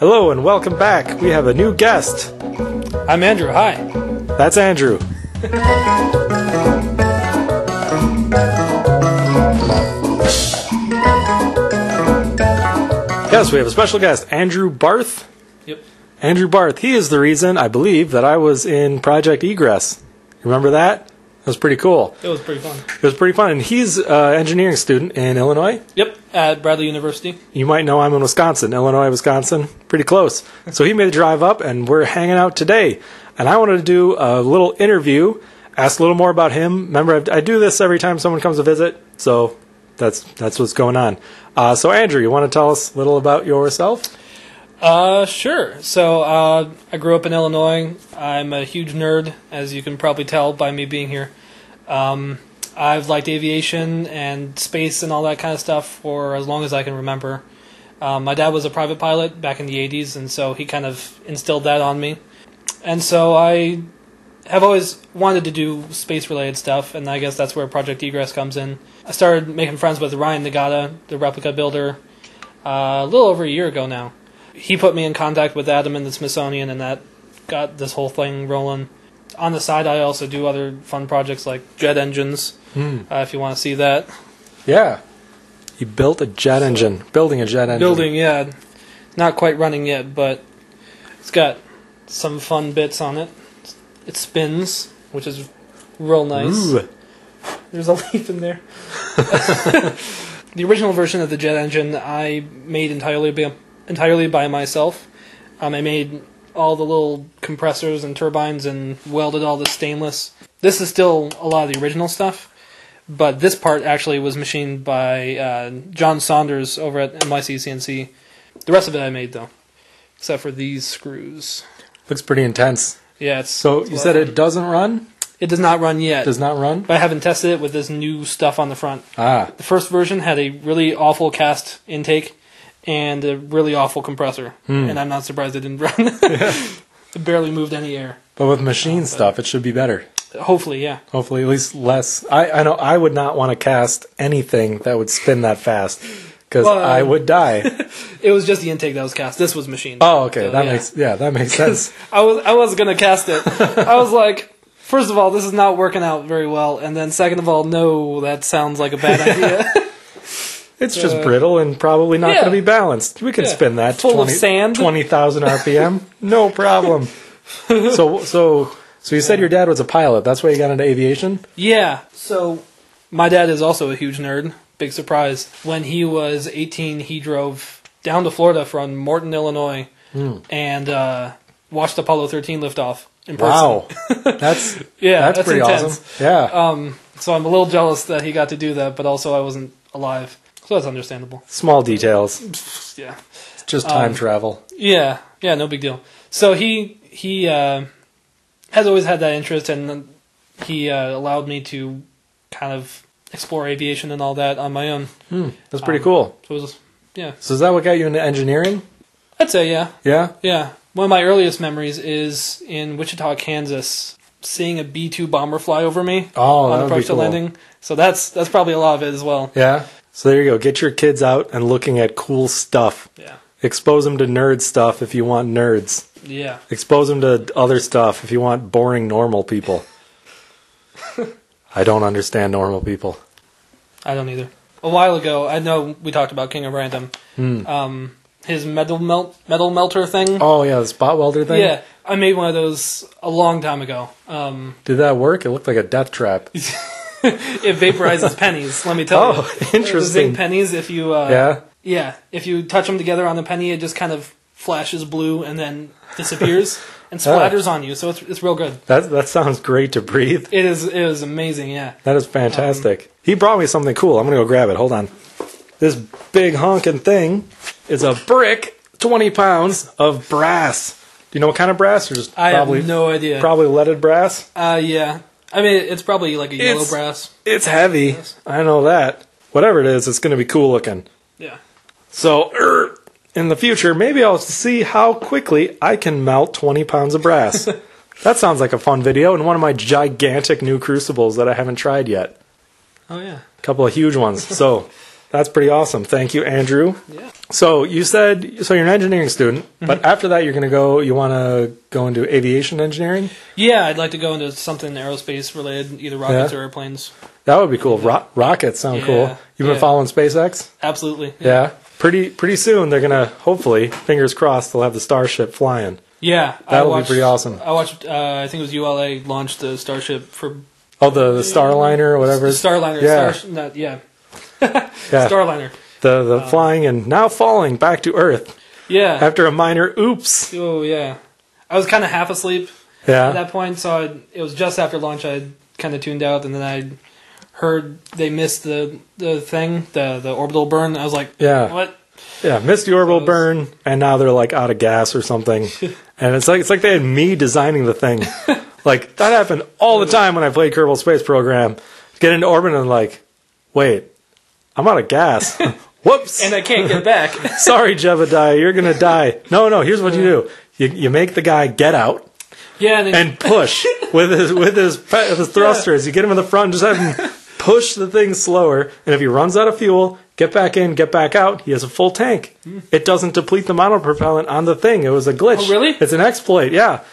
Hello and welcome back. We have a new guest. I'm Andrew. Hi. That's Andrew. yes, we have a special guest, Andrew Barth. Yep. Andrew Barth. He is the reason, I believe, that I was in Project Egress. Remember that? Was pretty cool. It was pretty fun. It was pretty fun. And he's an engineering student in Illinois. Yep. At Bradley University. You might know I'm in Wisconsin, Illinois, Wisconsin, pretty close. So he made the drive up, and we're hanging out today. And I wanted to do a little interview, ask a little more about him. Remember, I I do this every time someone comes to visit, so that's that's what's going on. Uh, so Andrew, you want to tell us a little about yourself? Uh, sure. So, uh, I grew up in Illinois. I'm a huge nerd, as you can probably tell by me being here. Um, I've liked aviation and space and all that kind of stuff for as long as I can remember. Um, my dad was a private pilot back in the 80s, and so he kind of instilled that on me. And so I have always wanted to do space related stuff, and I guess that's where Project Egress comes in. I started making friends with Ryan Nagata, the replica builder, uh, a little over a year ago now. He put me in contact with Adam in the Smithsonian, and that got this whole thing rolling. On the side, I also do other fun projects like jet engines, uh, if you want to see that. Yeah. You built a jet engine, building a jet engine. Building, yeah. Not quite running yet, but it's got some fun bits on it. It spins, which is real nice. Ooh. There's a leaf in there. the original version of the jet engine I made entirely entirely by myself. Um, I made all the little compressors and turbines and welded all the stainless. This is still a lot of the original stuff, but this part actually was machined by uh, John Saunders over at NYC CNC. The rest of it I made though, except for these screws. Looks pretty intense. Yeah, it's So it's you said it doesn't run? It does not run yet, Does not run? but I haven't tested it with this new stuff on the front. Ah. The first version had a really awful cast intake and a really awful compressor, Hmm. and I'm not surprised it didn't run. it barely moved any air. But with machine stuff, it should be better. Hopefully, yeah. Hopefully, at least less. I, I know I would not want to cast anything that would spin that fast because Well, I um, would die. It was just the intake that was cast. This was machine. Oh, okay, So, that yeah. makes yeah, that makes sense. I was I was gonna cast it. I was like, first of all, this is not working out very well, and then second of all, no, that sounds like a bad idea. It's just Uh, brittle and probably not yeah. going to be balanced. We can Yeah. spin that Full of sand. twenty thousand RPM, no problem. so so so you said your dad was a pilot. That's why you got into aviation. Yeah. So my dad is also a huge nerd. Big surprise. When he was 18, he drove down to Florida from Morton, Illinois, Hmm. and uh, watched Apollo 13 lift off in person. Wow, that's Yeah, that's, that's pretty intense. awesome. Yeah, Um, so I'm a little jealous that he got to do that, but also I wasn't alive, so that's understandable. small details. Yeah. It's just time Um, travel. Yeah, yeah, no big deal. So he he uh, has always had that interest, and he uh, allowed me to kind of explore aviation and all that on my own. Hmm, that's pretty um, cool. So it was, yeah, So is that what got you into engineering? I'd say yeah, Yeah. yeah. One of my earliest memories is in Wichita, Kansas, seeing a B two bomber fly over me Oh, on be approach to cool. landing. So that's that's probably a lot of it as well. Yeah. So there you go. Get your kids out and looking at cool stuff. Yeah, Expose them to nerd stuff if you want nerds. yeah. Expose them to other stuff if you want boring normal people. I don't understand normal people. I don't either. A while ago, I know we talked about King of Random. Hmm. Um, his metal melt metal melter thing. Oh yeah, the spot welder thing. Yeah, I made one of those a long time ago. Um, Did that work? It looked like a death trap. it vaporizes pennies. Let me tell Oh, you. interesting. The zinc pennies. If you uh, Yeah. yeah, if you touch them together on the penny, it just kind of flashes blue and then disappears and splatters on you. So it's it's real good. That that sounds great to breathe. It is it is amazing. Yeah. That is fantastic. he brought me something cool. I'm gonna go grab it. Hold on. This big honking thing is a brick, 20 pounds of brass. Do you know what kind of brass? Or just I probably have no idea. probably leaded brass. uh, yeah. I mean, it's probably like a yellow It's- brass. It's heavy. I know that. Whatever it is, it's going to be cool looking. Yeah. So, er, in the future, maybe I'll see how quickly I can melt 20 pounds of brass. that sounds like a fun video and one of my gigantic new crucibles that I haven't tried yet. Oh yeah. A couple of huge ones. So, That's pretty awesome. Thank you, Andrew. Yeah. So you said so you're an engineering student, Mm-hmm. but after that you're going to go. You want to go into aviation engineering. Yeah, I'd like to go into something aerospace related, either rockets Yeah. or airplanes. That would be cool. Ro- rockets sound Yeah, cool. You've been following SpaceX. Absolutely. Yeah. Pretty pretty soon they're gonna hopefully fingers crossed they'll have the Starship flying. Yeah. That'll be pretty awesome. I watched. Uh, I think it was ULA launched the Starship for Oh the the Starliner or whatever. the Starliner. Yeah. Star, not, yeah. Starliner. the the um, flying and now falling back to Earth Yeah. after a minor oops. oh yeah. I was kind of half asleep Yeah. at that point, so I, it was just after lunch. I kind of tuned out, and then I heard they missed the the thing, the the orbital burn. I was like, Yeah. what? Yeah, missed the orbital So burn, and now they're like out of gas or something. and it's like it's like they had me designing the thing. like that happened all the time when I played Kerbal Space Program. Get into orbit and I'm like, wait, I'm out of gas. Whoops. And I can't get back. Sorry, Jebediah, you're gonna die. No, no. Here's what you do: you you make the guy get out yeah, and, and push with his with his with his thrusters. You get him in the front, just have him push the thing slower. And if he runs out of fuel, get back in, get back out. He has a full tank. Hmm. It doesn't deplete the monopropellant on the thing. It was a glitch. Oh, really? It's an exploit. Yeah.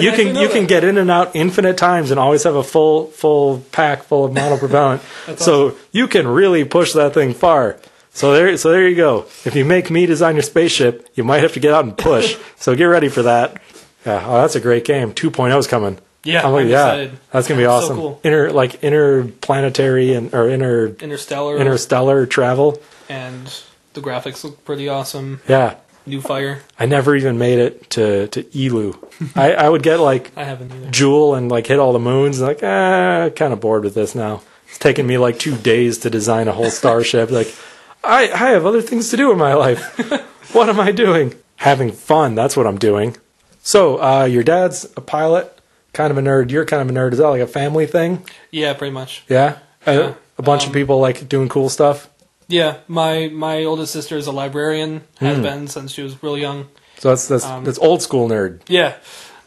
You can you can get in and out infinite times and always have a full full pack full of monopropellant. so you can really push that thing far. So there so there you go. If you make me design your spaceship, you might have to get out and push. so get ready for that. Yeah, oh, that's a great game. 2.0 is coming. yeah, I'm like, I'm yeah, excited. that's gonna be So awesome. cool. Inter like interplanetary and or inter Interstellar, interstellar travel. and the graphics look pretty awesome. Yeah, New Fire. I never even made it to to Eeloo. I I would get like I haven't either. Jool and like hit all the moons. And like, ah, kind of bored with this now. It's taken me like two days to design a whole starship. like, I I have other things to do in my life. what am I doing? Having fun. That's what I'm doing. So, uh, your dad's a pilot, kind of a nerd. You're kind of a nerd. Is that like a family thing? Yeah, pretty much. Yeah. A, Yeah. a bunch of Um, people like doing cool stuff. Yeah, my my oldest sister is a librarian. Has Hmm. been since she was real young. So that's that's um, that's old school nerd. Yeah,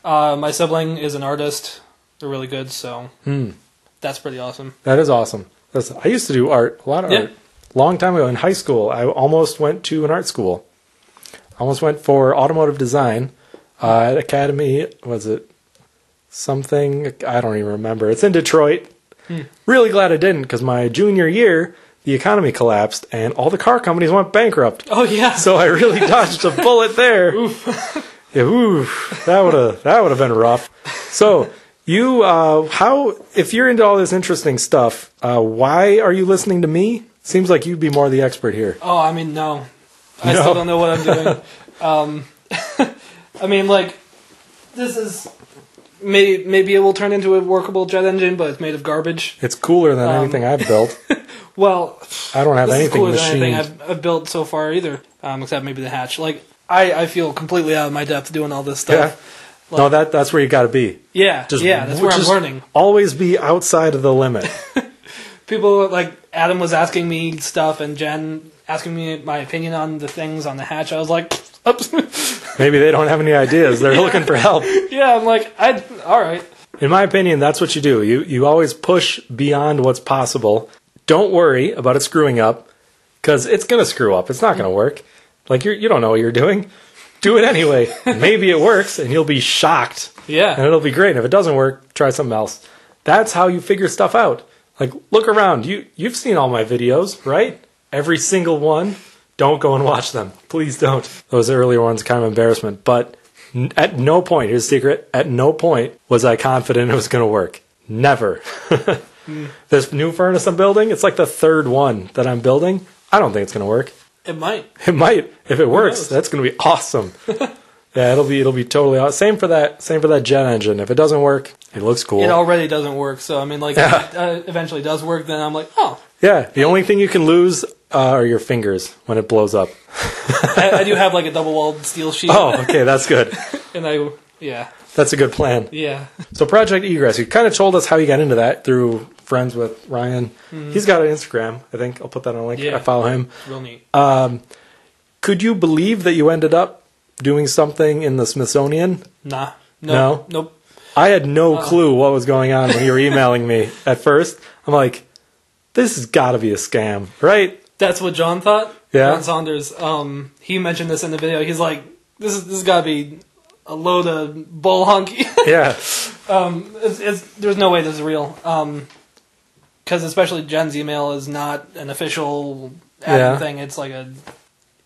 uh, my sibling is an artist. They're really good, so Hmm. that's pretty awesome. That is awesome. That's, I used to do art, a lot of Yeah. art. Long time ago in high school, I almost went to an art school. Almost went for automotive design uh, at Academy. Was it something? I don't even remember. It's in Detroit. Hmm. Really glad I didn't because my junior year, the economy collapsed and all the car companies went bankrupt. Oh yeah, So I really dodged a bullet there. Yeah, oof, that would have that would have been rough. So you, uh, how if you're into all this interesting stuff, uh, why are you listening to me? Seems like you'd be more the expert here. Oh, I mean, no. I No. still don't know what I'm doing. um, I mean, like, this is. May, maybe it will turn into a workable jet engine, but it's made of garbage. It's cooler than Um, anything I've built. Well, I don't have anything cooler than anything I've, I've built so far either, um, except maybe the hatch. Like, I, I feel completely out of my depth doing all this stuff. yeah. stuff. no, that that's where you got to be. Yeah, Just yeah, that's where I'm learning. Always be outside of the limit. People like Adam was asking me stuff, and Jen asking me my opinion on the things on the hatch. I was like, oops. Maybe they don't have any ideas. They're looking for help. yeah, I'm like, I all right. In my opinion, that's what you do. You you always push beyond what's possible. Don't worry about it screwing up because it's gonna screw up. It's not gonna work. Like you you don't know what you're doing. Do it anyway. Maybe it works, and you'll be shocked, Yeah. and it'll be great. And If it doesn't work, try something else. That's how you figure stuff out. Like look around. You you've seen all my videos, right? Every single one. Don't go and watch them. Please don't. Those earlier ones kind of embarrassment, but n- at no point, here's the secret, at no point was I confident it was going to work. Never. This new furnace I'm building, it's like the third one that I'm building. I don't think it's going to work. it might. It might. If it works, knows? that's going to be awesome. yeah, it'll be it'll be totally awesome. Same for that same for that jet engine. If it doesn't work, it looks cool. It already doesn't work. So I mean, like, Yeah. if it uh, eventually does work, then I'm like, oh, yeah, the only thing you can lose uh, are your fingers when it blows up. I, I do have like a double walled steel sheet. Oh, okay, that's good. and I, yeah, That's a good plan. yeah, So Project Egress, you kind of told us how you got into that through friends with Ryan. He's got an Instagram. I think I'll put that on a link. Mm-hmm. Yeah. I follow him. real neat. Could you believe that you ended up doing something in the Smithsonian? Nah, no, No? nope. I had no Uh. clue what was going on when you were emailing me at first. I'm like, this has got to be a scam, right? That's what John thought. Yeah. John Saunders. Um, he mentioned this in the video. He's like, "This is this has got to be a load of bull hunky." Yeah. um, it's, it's, there's no way this is real. Um, because especially Jen's email is not an official Yeah. thing. It's like a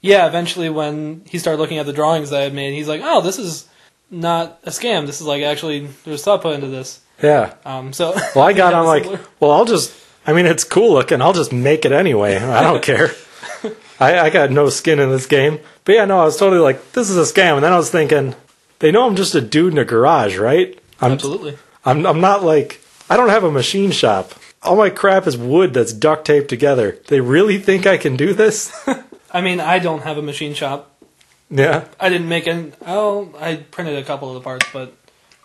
yeah. Eventually, when he started looking at the drawings that I had made, he's like, "Oh, this is not a scam. This is like actually there's thought put into this." Yeah. Um, so Well, I got Yeah, on like, similar. well, I'll just. I mean, it's cool looking. I'll just make it anyway. I don't care. I, I got no skin in this game. But yeah, no, I was totally like, this is a scam. And then I was thinking, they know I'm just a dude in a garage, right? I'm, absolutely. I'm, I'm not like, I don't have a machine shop. All my crap is wood that's duct taped together. They really think I can do this? I mean, I don't have a machine shop. yeah. I didn't make any. Oh, I printed a couple of the parts, but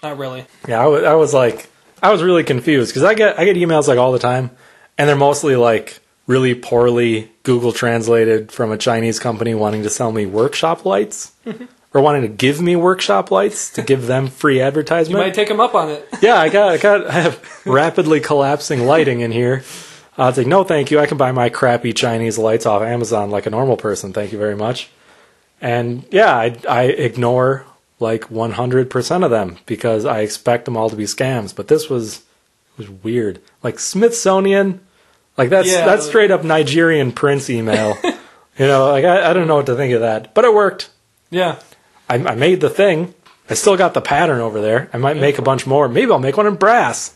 not really. Yeah, I was, I was like, I was really confused because I get I get emails like all the time, and they're mostly like really poorly Google translated from a Chinese company wanting to sell me workshop lights or wanting to give me workshop lights to give them free advertisement. You might take them up on it. yeah, I got I got I have rapidly collapsing lighting in here. I was like, no, thank you. I can buy my crappy Chinese lights off Amazon like a normal person. Thank you very much. And yeah, I, I ignore like 100% of them because I expect them all to be scams. But this was was weird. Like Smithsonian, like that's Yeah. that's straight up Nigerian prince email. you know, like I, I don't know what to think of that, but it worked. Yeah. I, I made the thing. I still got the pattern over there. I might make a bunch more. Maybe I'll make one in brass.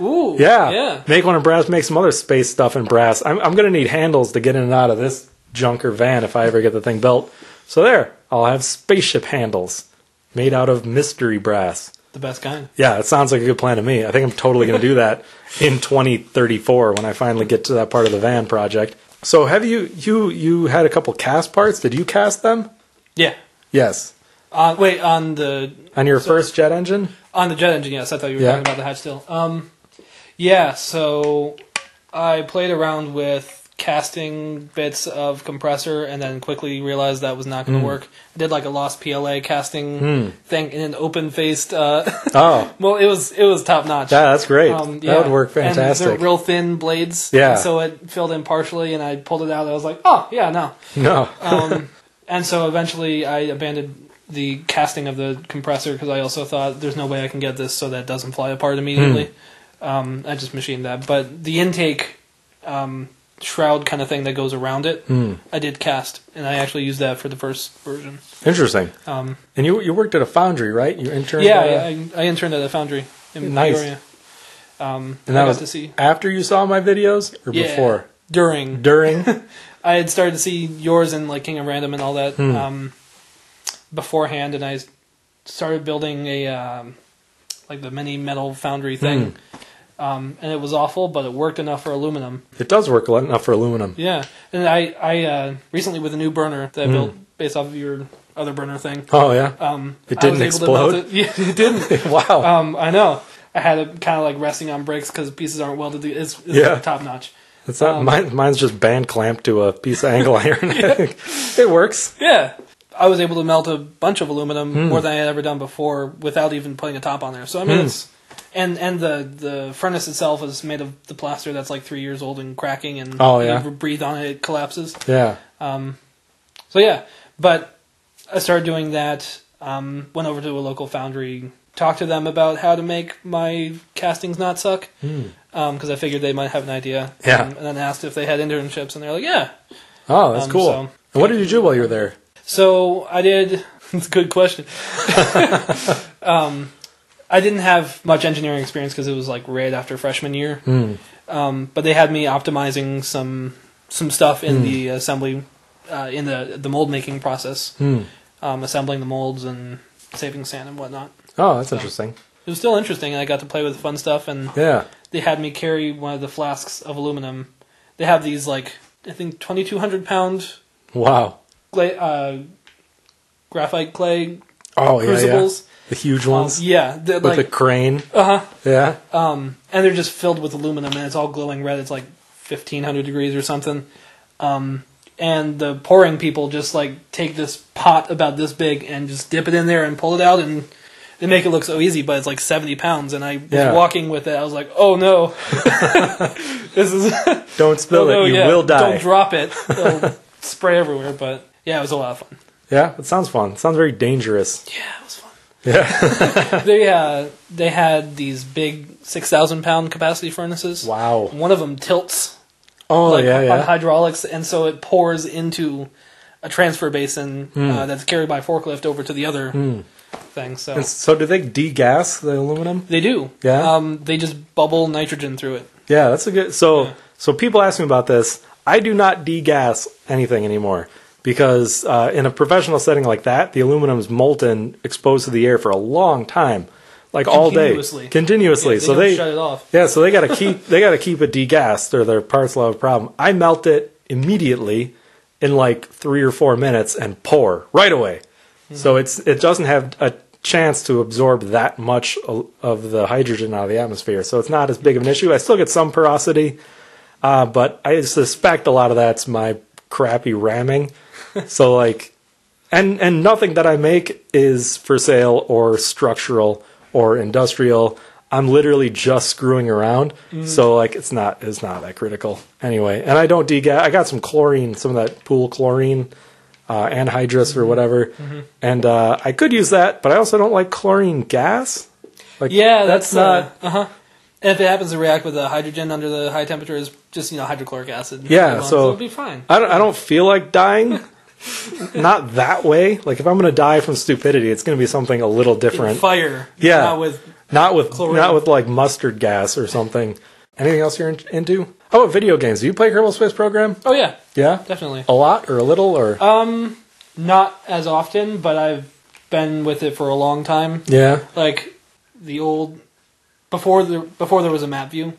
Ooh. Yeah. Yeah. Make one in brass, make some other space stuff in brass. I'm, I'm going to need handles to get in and out of this junker van if I ever get the thing built. So there, I'll have spaceship handles made out of mystery brass. The best kind. Yeah, it sounds like a good plan to me. I think I'm totally going to do that in 2034 when I finally get to that part of the van project. So have you you you had a couple cast parts? Did you cast them? Yeah. Yes. Uh, wait, on the On your first jet engine? on the jet engine, yes. I thought you were Yeah. talking about the hatch still. Um, yeah. So I played around with casting bits of compressor, and then quickly realized that was not going to work. I did like a lost PLA casting thing in an open faced. Uh, Oh, well, it was it was top notch. yeah, that's great. Um, That would work And fantastic. they're real thin blades. Yeah. so it filled in partially, and I pulled it out. I was like, oh yeah, no. no. Um, and so eventually, I abandoned the casting of the compressor because I also thought there's no way I can get this so that it doesn't fly apart immediately. Hmm. Um, I just machined that, but the intake um, shroud kind of thing that goes around it, Hmm. I did cast, and I actually used that for the first version. Interesting. Um, And you you worked at a foundry, right? You interned. yeah, at a- I, I, I interned at a foundry in Nice. Peoria. Um, and I that was to see after you saw my videos or Yeah. before? during During. I had started to see yours and like King of Random and all that Hmm. Beforehand, and I started building a um, like the mini metal foundry thing. Um, and it was awful, but it worked enough for aluminum. it does work enough for aluminum. Yeah, and I I uh, recently with a new burner that I Hmm. built based off of your other burner thing. Oh yeah. Um, It didn't able to melt explode? It. Yeah, it didn't. wow. um, I know. I had it kind of like resting on bricks because pieces aren't welded. to- It's, it's Yeah. top notch. it's not um, mine. Mine's just band clamped to a piece of angle iron. it works. Yeah. I was able to melt a bunch of aluminum Hmm. more than I had ever done before without even putting a top on there. So I mean it's and and the the furnace itself is made of the plaster that's like three years old and cracking and Oh, yeah. you breathe on it, it collapses. Yeah. Um, so yeah, but I started doing that. Um, went over to a local foundry, talked to them about how to make my castings not suck, because I figured they might have an idea. Yeah. Um, and then asked if they had internships, and they're like, yeah. Oh, that's Um, cool. so- and what did you do while you were there? So I did. It's a good question. um, I didn't have much engineering experience because it was like right after freshman year. Hmm. Um, but they had me optimizing some some stuff in the assembly, uh, in the the mold making process, Hmm. um, assembling the molds and saving sand and whatnot. Oh, that's interesting. It was still interesting, and I got to play with fun stuff. And Yeah. they had me carry one of the flasks of aluminum. They have these like I think twenty two hundred pound Wow. Clay, uh, graphite clay Oh yeah, yeah. crucibles. The huge Um, ones yeah, with like the crane. uh huh. Yeah. Um, and they're just filled with aluminum, and it's all glowing red. It's like fifteen hundred degrees or something. Um, and the pouring people just like take this pot about this big and just dip it in there and pull it out, and they make it look so easy, but it's like seventy pounds, and I was Yeah. walking with it. I was like, oh no, this is Don't spill oh, no, it. You yeah, will die. Don't drop it. It'll spray everywhere. But yeah, it was a lot of fun. Yeah, it sounds fun. It sounds very dangerous. Yeah, it was fun. Yeah. They uh, they had these big six thousand pound capacity furnaces. wow. One of them tilts Oh like yeah, on hydraulics, and so it pours into a transfer basin Hmm. uh, that's carried by forklift over to the other thing. So And so do they degas the aluminum? they do. Yeah? Um, they just bubble nitrogen through it. Yeah, that's a good. So Yeah. so people ask me about this. I do not degas anything anymore because uh, in a professional setting like that, the aluminum is molten, exposed to the air for a long time, like all day, Continuously. continuously. Yeah, they so they shut it off. Yeah, so they got to keep they got to keep it degassed or their parts will have a problem. I melt it immediately in like three or four minutes and pour right away. So it's it doesn't have a chance to absorb that much of the hydrogen out of the atmosphere. So it's not as big of an issue. I still get some porosity, uh, but I suspect a lot of that's my crappy ramming. so like, and and nothing that I make is for sale or structural or industrial. I'm literally just screwing around, so like it's not it's not that critical anyway. And I don't degas. I got some chlorine, some of that pool chlorine, uh, anhydrous or whatever, and uh, I could use that, but I also don't like chlorine gas. Like Yeah, that's, not. Uh huh. And if it happens to react with the hydrogen under the high temperature, is just you know hydrochloric acid. Yeah, so- it'll be fine. I don't, I don't feel like dying. Not that way. Like if I'm going to die from stupidity, it's going to be something a little different. Fire. Yeah. Not with Not with Chlorine. not with like mustard gas or something. Anything else you're in, into? about video games. Do you play Kerbal Space Program? oh yeah, Yeah, definitely. a lot or a little or Um, not as often, but I've been with it for a long time. yeah. Like the old before the before there was a map view.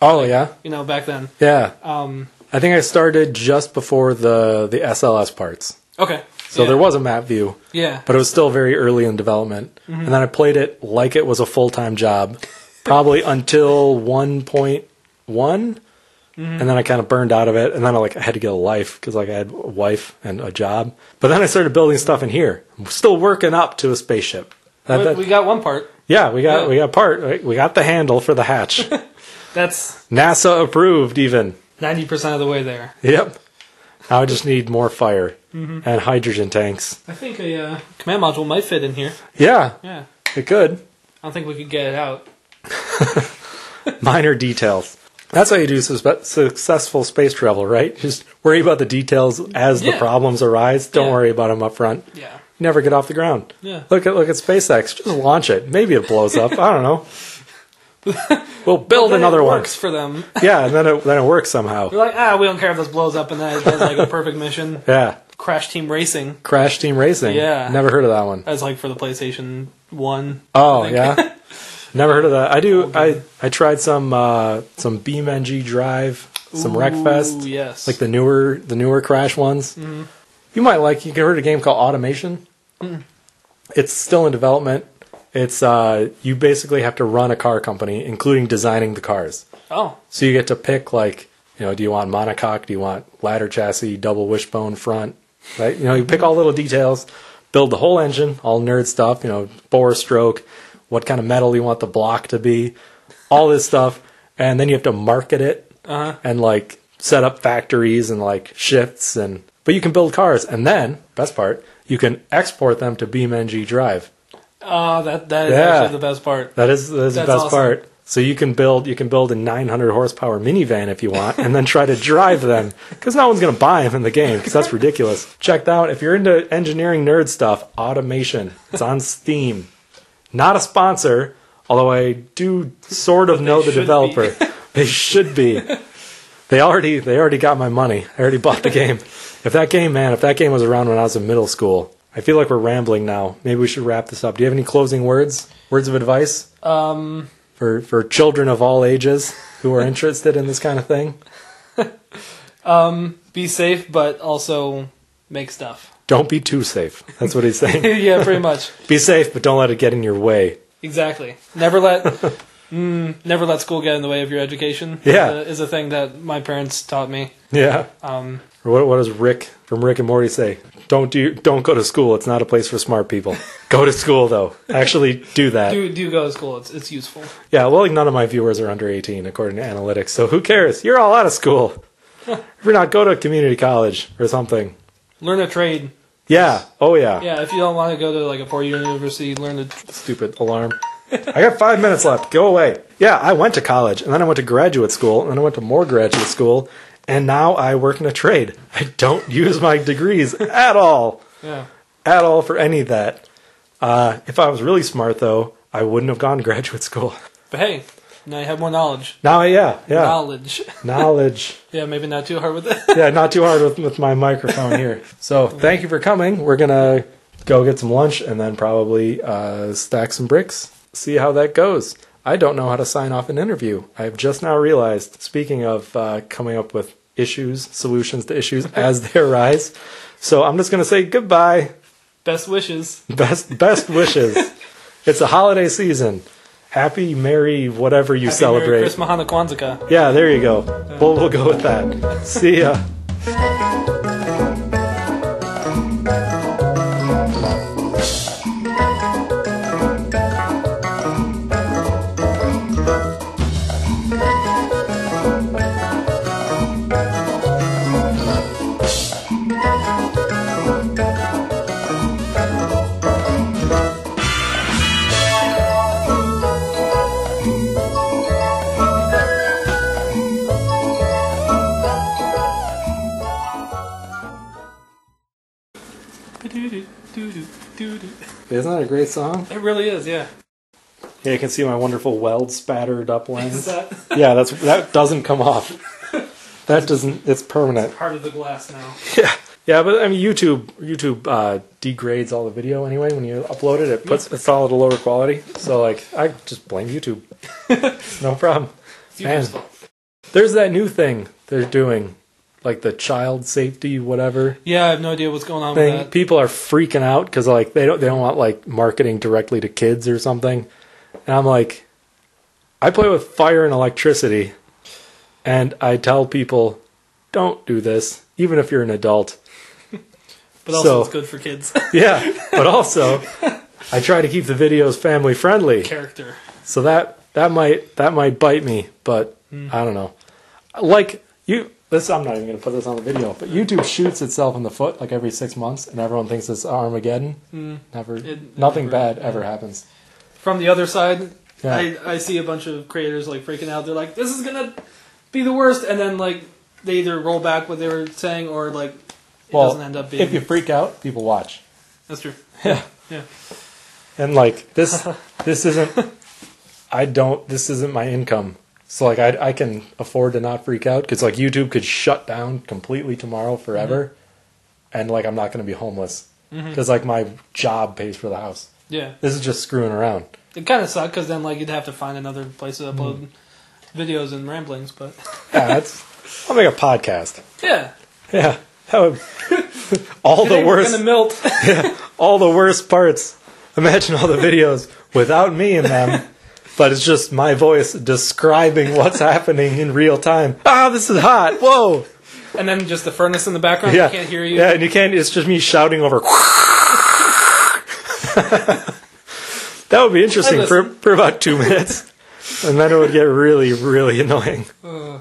Oh yeah, You know, back then. yeah. Um, I think I started just before the the SLS parts, okay. so yeah. there was a map view, Yeah. but it was still very early in development. Mm-hmm. And then I played it like it was a full time job, probably until one point one. Mm-hmm. And then I kind of burned out of it, and then I like I had to get a life because like I had a wife and a job. But then I started building stuff in here. I'm still working up to a spaceship. That- We, that- we got one part. yeah, we got Yeah. we got part. right? We got the handle for the hatch. That's NASA approved, even. Ninety percent of the way there. Yep. Now I just need more fire and hydrogen tanks. I think a uh, command module might fit in here. Yeah, Yeah. it could. I don't think we could get it out. Minor details. That's how you do successful space travel, right? Just worry about the details as the problems arise. Don't Yeah. worry about them up front. Yeah. Never get off the ground. Yeah. Look at look at SpaceX. Just launch it. Maybe it blows up. I don't know. We'll build another one. works for them. Yeah, and then it then it works somehow. They're like, ah, we don't care if this blows up, and then it does like a perfect mission. Yeah. Crash Team Racing. Crash Team Racing. Yeah. Never heard of that one. That's like for the PlayStation One. Oh yeah. Never heard of that. I do. I I tried some uh, some BeamNG Drive, some Ooh, Wreckfest, Yes. like the newer the newer Crash ones. Mm-hmm. You might like. You can heard a game called Automation. It's still in development. It's uh, you basically have to run a car company, including designing the cars. oh, So you get to pick like, you know, do you want monocoque? Do you want ladder chassis, double wishbone front? Right? You know, you pick all little details, build the whole engine, all nerd stuff, you know, bore stroke, what kind of metal you want the block to be, all this stuff, and then you have to market it uh huh. and like set up factories and like shifts and but you can build cars and then best part, you can export them to BeamNG Drive. Oh, that that is Yeah. actually the best part. That is, that is the That's best awesome. part. So you can build you can build a 900 horsepower minivan if you want, and then try to drive them because no one's going to buy them in the game because that's ridiculous. Check out if you're into engineering nerd stuff. Automation. It's on Steam. Not a sponsor, although I do sort of know the should developer. they should be. They already they already got my money. I already bought the game. If that game, man, if that game was around when I was in middle school, I feel like we're rambling now. Maybe we should wrap this up. Do you have any closing words? Words of advice? Um, for for children of all ages who are interested in this kind of thing. um, be safe, but also make stuff. Don't be too safe. That's what he's saying. yeah, pretty much. be safe, but don't let it get in your way. Exactly. Never let mm, never let school get in the way of your education. Yeah. is a, is a thing that my parents taught me. Yeah. Um, Or what, what does Rick from Rick and Morty say? Don't do don't go to school. It's not a place for smart people. go to school though. Actually do that. Do do go to school. It's it's useful. Yeah, well, like none of my viewers are under 18 according to analytics. So who cares? You're all out of school. if you're not, go to community college or something. Learn a trade. Yeah. Oh yeah. Yeah, if you don't want to go to like a four-year university, learn the. Stupid alarm. I got five minutes left. Go away. Yeah, I went to college and then I went to graduate school and then I went to more graduate school and now I work in a trade. I don't use my degrees at all. Yeah. At all for any of that. Uh, if I was really smart though, I wouldn't have gone to graduate school. But hey, now you have more knowledge. Now, yeah, yeah, Knowledge. knowledge. yeah, maybe not too hard with that. yeah, not too hard with, with my microphone here. So thank you for coming. We're gonna go get some lunch and then probably uh, stack some bricks. See how that goes. I don't know how to sign off an interview. I've just now realized. Speaking of uh, coming up with issues, solutions to issues as they arise. So I'm just gonna say goodbye. Best wishes. Best best wishes. it's a holiday season. Happy, merry, whatever you Happy celebrate. Merry Christmas, Kwanzaa. Yeah, there you go. We'll, we'll go with that. See ya. Isn't that a great song? It really is, yeah. Yeah, you can see my wonderful weld spattered up lens. that Yeah, that's that doesn't come off. That doesn't. It's permanent. part of the glass now? Yeah, yeah, but I mean, YouTube YouTube uh, degrades all the video anyway when you upload it. It puts it's all at a lower quality. So like, I just blame YouTube. no problem. It's Man. There's that new thing they're doing, like the child safety whatever Yeah, I have no idea what's going on thing. with that. People are freaking out because like they don't they don't want like marketing directly to kids or something. And I'm like, I play with fire and electricity, and I tell people, don't do this, even if you're an adult. But also, so- it's good for kids. Yeah, but also, I try to keep the videos family friendly, Character. so that that might that might bite me. But hmm. I don't know. Like you, this I'm not even going to put this on the video, but YouTube shoots itself in the foot like every six months, and everyone thinks it's Armageddon. Mm. Never, It- nothing never- bad ever happens. From the other side, Yeah. I, I see a bunch of creators like freaking out. They're like, "This is gonna be the worst," and then like they either roll back what they were saying or like it well, doesn't end up being. if you freak out, people watch. That's true. Yeah. Yeah. And like this, this isn't. I don't. This isn't my income. So like I I can afford to not freak out because like YouTube could shut down completely tomorrow forever, and like I'm not going to be homeless because like my job pays for the house. Yeah. This is just screwing around. It kind of sucked because then like you'd have to find another place to upload Mm-hmm. videos and ramblings. But Yeah, that's. I'll make a podcast. yeah, Yeah, would. all the worst. gonna melt. all the worst parts. Imagine all the videos without me in them, but it's just my voice describing what's happening in real time. Ah, this is hot. Whoa. and then just the furnace in the background. Yeah. I can't hear you. Yeah, and you can't. It's just me shouting over. that would be interesting for for about two minutes, and then it would get really, really annoying. Ugh.